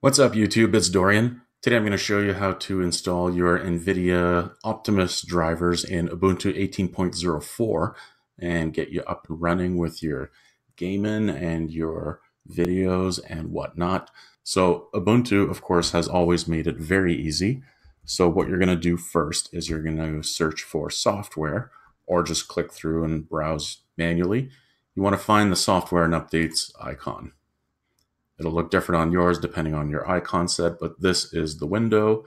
What's up YouTube, it's Dorian. Today I'm going to show you how to install your NVIDIA Optimus drivers in Ubuntu 18.04 and get you up and running with your gaming and your videos and whatnot. So Ubuntu, of course, has always made it very easy. So what you're going to do first is you're going to search for software or just click through and browse manually. You want to find the software and updates icon. It'll look different on yours depending on your icon set, but this is the window.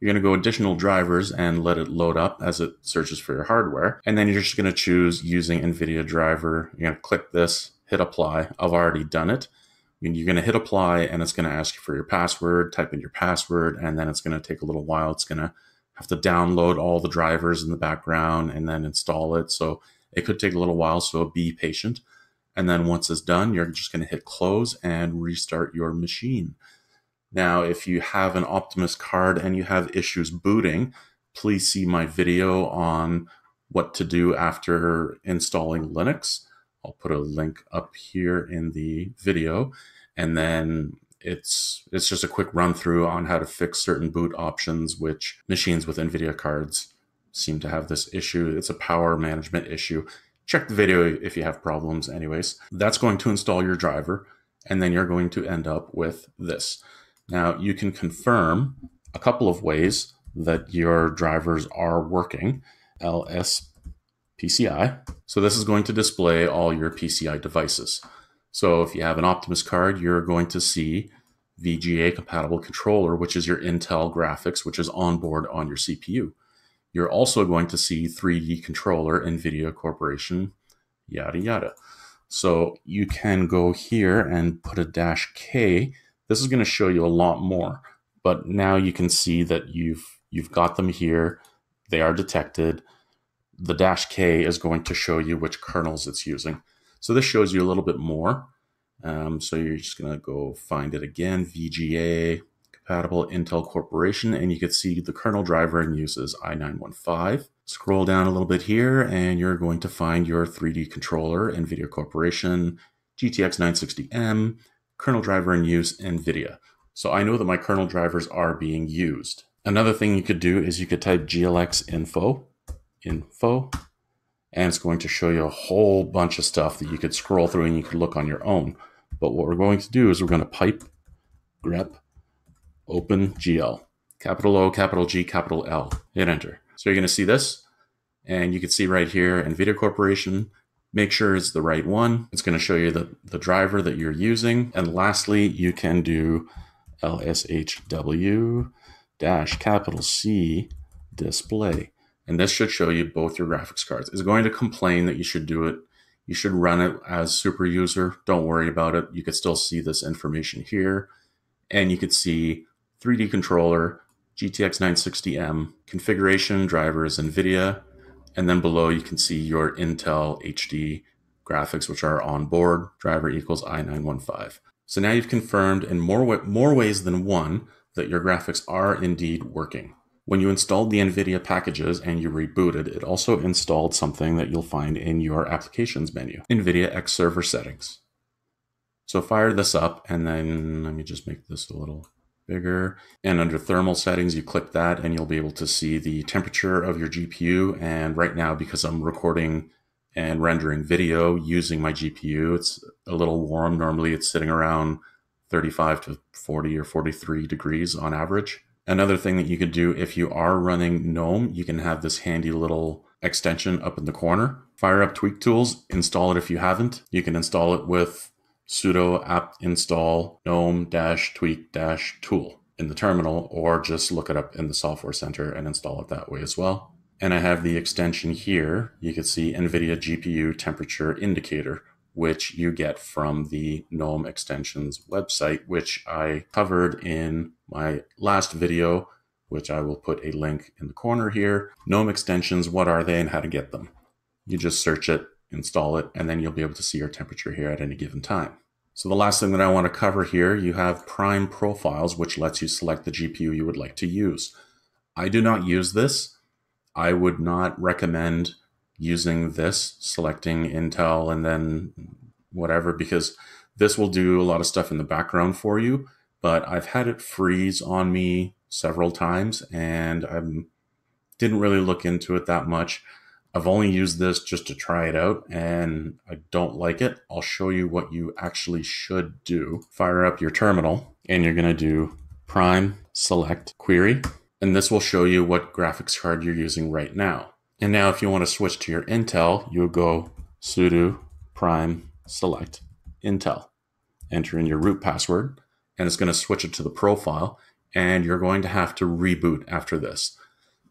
You're going to go additional drivers and let it load up as it searches for your hardware. And then you're just going to choose using NVIDIA driver. You're going to click this, hit apply. I've already done it. You're going to hit apply and it's going to ask you for your password, type in your password, and then it's going to take a little while. It's going to have to download all the drivers in the background and then install it. So it could take a little while. So be patient. And then once it's done, you're just going to hit close and restart your machine. Now, if you have an Optimus card and you have issues booting, please see my video on what to do after installing Linux. I'll put a link up here in the video. And then it's it's just a quick run through on how to fix certain boot options, which machines with NVIDIA cards seem to have this issue. It's a power management issue check the video if you have problems anyways. That's going to install your driver and then you're going to end up with this. Now you can confirm a couple of ways that your drivers are working. LS PCI. So this is going to display all your PCI devices. So if you have an Optimus card, you're going to see VGA compatible controller, which is your Intel graphics, which is on board on your CPU. You're also going to see 3D controller, NVIDIA Corporation, yada, yada. So you can go here and put a dash K. This is going to show you a lot more, but now you can see that you've you've got them here. They are detected. The dash K is going to show you which kernels it's using. So this shows you a little bit more. Um, so you're just going to go find it again, VGA, compatible Intel Corporation, and you can see the kernel driver in use is i915. Scroll down a little bit here, and you're going to find your 3D controller, NVIDIA Corporation, GTX 960M, kernel driver in use, NVIDIA. So I know that my kernel drivers are being used. Another thing you could do is you could type glx info, info, and it's going to show you a whole bunch of stuff that you could scroll through and you could look on your own. But what we're going to do is we're going to pipe grep open GL, capital O, capital G, capital L, hit enter. So you're going to see this, and you can see right here, NVIDIA Corporation, make sure it's the right one. It's going to show you the, the driver that you're using. And lastly, you can do LSHW dash capital C display. And this should show you both your graphics cards. It's going to complain that you should do it. You should run it as super user. Don't worry about it. You could still see this information here. And you could see 3D controller, GTX 960M, configuration, drivers, NVIDIA, and then below you can see your Intel HD graphics, which are on board, driver equals i915. So now you've confirmed in more, more ways than one that your graphics are indeed working. When you installed the NVIDIA packages and you rebooted, it also installed something that you'll find in your applications menu, NVIDIA X Server settings. So fire this up and then let me just make this a little bigger. And under thermal settings, you click that and you'll be able to see the temperature of your GPU. And right now, because I'm recording and rendering video using my GPU, it's a little warm. Normally it's sitting around 35 to 40 or 43 degrees on average. Another thing that you could do if you are running GNOME, you can have this handy little extension up in the corner. Fire up Tweak Tools, install it if you haven't. You can install it with sudo apt install gnome tweak dash tool in the terminal or just look it up in the software center and install it that way as well. And I have the extension here. You can see NVIDIA GPU temperature indicator, which you get from the GNOME extensions website, which I covered in my last video, which I will put a link in the corner here. GNOME extensions, what are they and how to get them? You just search it install it, and then you'll be able to see your temperature here at any given time. So the last thing that I want to cover here, you have Prime Profiles, which lets you select the GPU you would like to use. I do not use this. I would not recommend using this, selecting Intel and then whatever, because this will do a lot of stuff in the background for you, but I've had it freeze on me several times and I didn't really look into it that much. I've only used this just to try it out and I don't like it. I'll show you what you actually should do. Fire up your terminal and you're going to do prime select query and this will show you what graphics card you're using right now. And now if you want to switch to your Intel, you'll go sudo prime select Intel. Enter in your root password and it's going to switch it to the profile and you're going to have to reboot after this.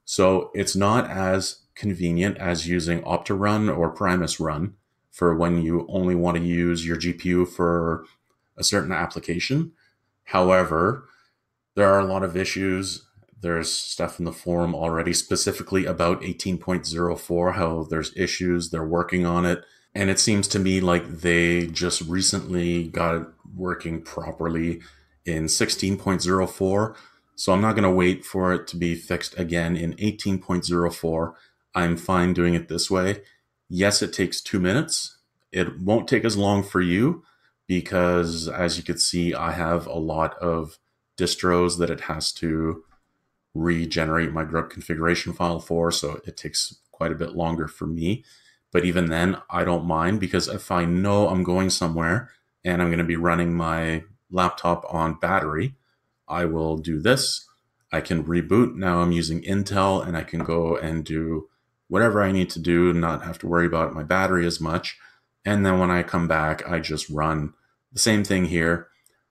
So it's not as convenient as using OptiRun or Primus Run for when you only want to use your GPU for a certain application. However, there are a lot of issues. There's stuff in the forum already specifically about 18.04, how there's issues, they're working on it. And it seems to me like they just recently got it working properly in 16.04. So I'm not going to wait for it to be fixed again in 18.04. I'm fine doing it this way. Yes, it takes two minutes. It won't take as long for you because, as you can see, I have a lot of distros that it has to regenerate my grub configuration file for. So it takes quite a bit longer for me. But even then, I don't mind because if I know I'm going somewhere and I'm going to be running my laptop on battery, I will do this. I can reboot. Now I'm using Intel and I can go and do whatever I need to do and not have to worry about my battery as much. And then when I come back, I just run the same thing here,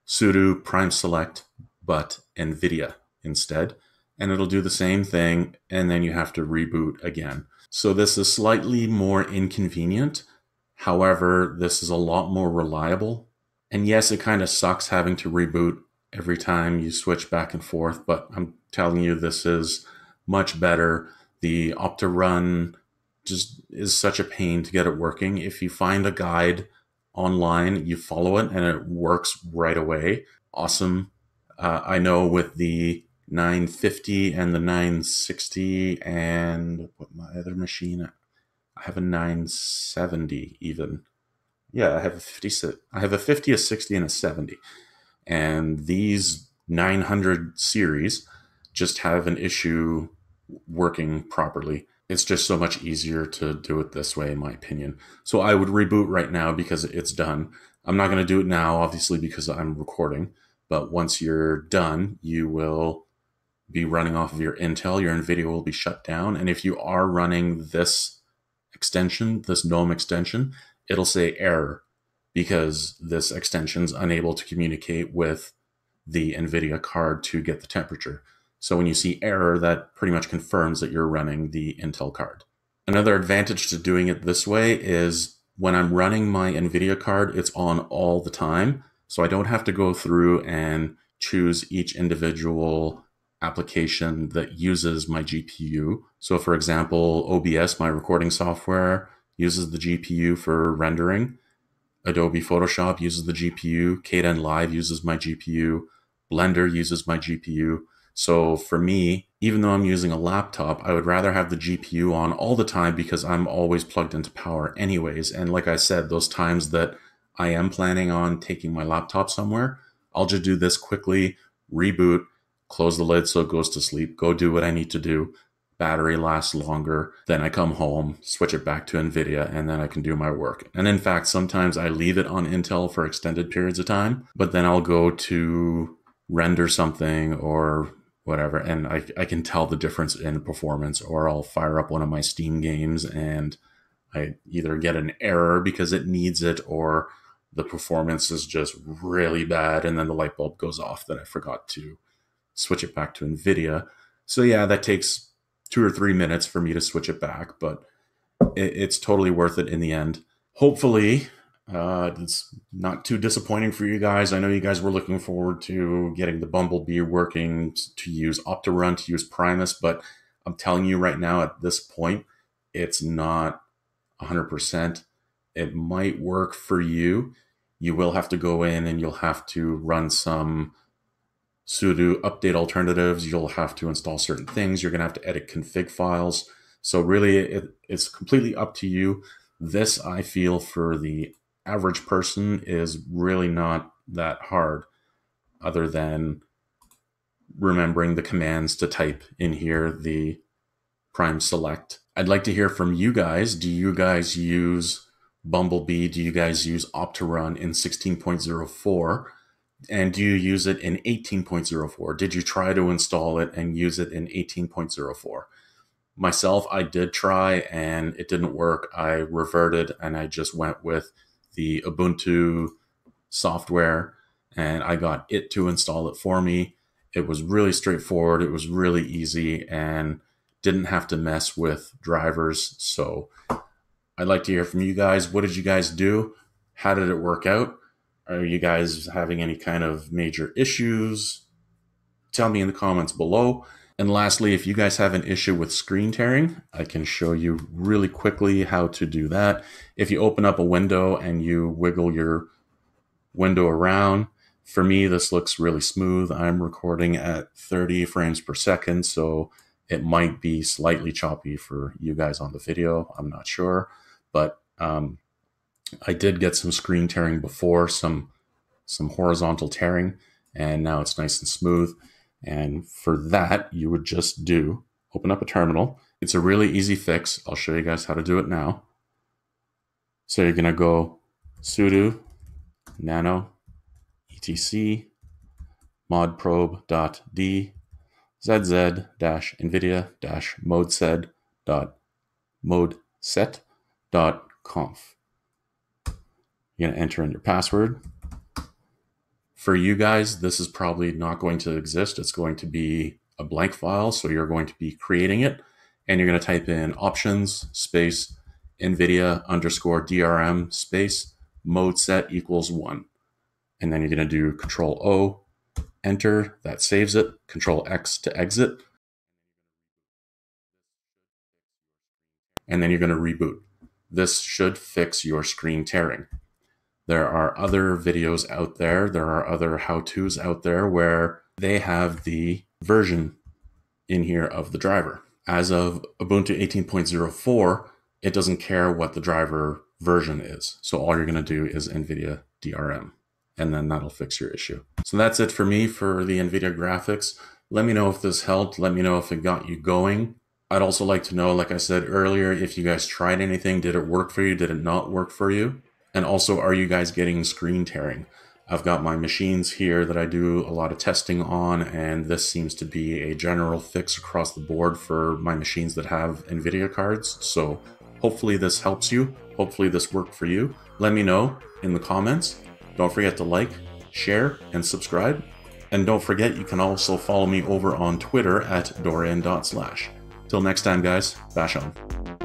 sudo prime select, but NVIDIA instead. And it'll do the same thing. And then you have to reboot again. So this is slightly more inconvenient. However, this is a lot more reliable. And yes, it kind of sucks having to reboot every time you switch back and forth, but I'm telling you, this is much better. The OptiRun just is such a pain to get it working. If you find a guide online, you follow it and it works right away. Awesome. Uh, I know with the 950 and the 960 and what my other machine, I have a 970 even. Yeah, I have a 50. I have a 50, a 60, and a 70 and these 900 series just have an issue working properly. It's just so much easier to do it this way, in my opinion. So I would reboot right now because it's done. I'm not going to do it now, obviously, because I'm recording. But once you're done, you will be running off of your Intel. Your NVIDIA will be shut down. And if you are running this extension, this GNOME extension, it'll say error because this extension is unable to communicate with the NVIDIA card to get the temperature. So when you see error, that pretty much confirms that you're running the Intel card. Another advantage to doing it this way is when I'm running my NVIDIA card, it's on all the time. So I don't have to go through and choose each individual application that uses my GPU. So for example, OBS, my recording software, uses the GPU for rendering. Adobe Photoshop uses the GPU. Kdenlive uses my GPU. Blender uses my GPU. So for me, even though I'm using a laptop, I would rather have the GPU on all the time because I'm always plugged into power anyways. And like I said, those times that I am planning on taking my laptop somewhere, I'll just do this quickly, reboot, close the lid so it goes to sleep, go do what I need to do, battery lasts longer. Then I come home, switch it back to NVIDIA, and then I can do my work. And in fact, sometimes I leave it on Intel for extended periods of time, but then I'll go to render something or whatever, and I, I can tell the difference in performance, or I'll fire up one of my Steam games and I either get an error because it needs it or the performance is just really bad and then the light bulb goes off that I forgot to switch it back to NVIDIA. So yeah, that takes two or three minutes for me to switch it back, but it, it's totally worth it in the end. Hopefully, uh, it's not too disappointing for you guys. I know you guys were looking forward to getting the Bumblebee working to use OptiRun, to use Primus, but I'm telling you right now at this point, it's not 100%. It might work for you. You will have to go in and you'll have to run some sudo update alternatives. You'll have to install certain things. You're going to have to edit config files. So really, it, it's completely up to you. This, I feel, for the average person is really not that hard. other than remembering the commands to type in here the prime select. I'd like to hear from you guys. Do you guys use Bumblebee? Do you guys use OptiRun in 16.04? And do you use it in 18.04? Did you try to install it and use it in 18.04? Myself, I did try and it didn't work. I reverted and I just went with the Ubuntu software and I got it to install it for me. It was really straightforward. It was really easy and didn't have to mess with drivers. So I'd like to hear from you guys. What did you guys do? How did it work out? Are you guys having any kind of major issues? Tell me in the comments below. And lastly, if you guys have an issue with screen tearing, I can show you really quickly how to do that. If you open up a window and you wiggle your window around, for me, this looks really smooth. I'm recording at 30 frames per second, so it might be slightly choppy for you guys on the video. I'm not sure, but um, I did get some screen tearing before, some some horizontal tearing, and now it's nice and smooth. And for that, you would just do open up a terminal. It's a really easy fix. I'll show you guys how to do it now. So you're gonna go sudo nano etc modprobe.d zz-nvidia-modset.modeset.conf. You're going to enter in your password. For you guys, this is probably not going to exist. It's going to be a blank file, so you're going to be creating it, and you're going to type in options space NVIDIA underscore DRM space mode set equals one. And then you're going to do control O enter, that saves it, control X to exit. And then you're going to reboot. This should fix your screen tearing. There are other videos out there, there are other how-tos out there where they have the version in here of the driver. As of Ubuntu 18.04, it doesn't care what the driver version is. So all you're going to do is NVIDIA DRM and then that'll fix your issue. So that's it for me for the NVIDIA graphics. Let me know if this helped. Let me know if it got you going. I'd also like to know, like I said earlier, if you guys tried anything, did it work for you? Did it not work for you? And also, are you guys getting screen tearing? I've got my machines here that I do a lot of testing on, and this seems to be a general fix across the board for my machines that have NVIDIA cards. So hopefully this helps you. Hopefully this worked for you. Let me know in the comments. Don't forget to like, share, and subscribe. And don't forget you can also follow me over on Twitter at DorianDotSlash. Till next time, guys, bash on.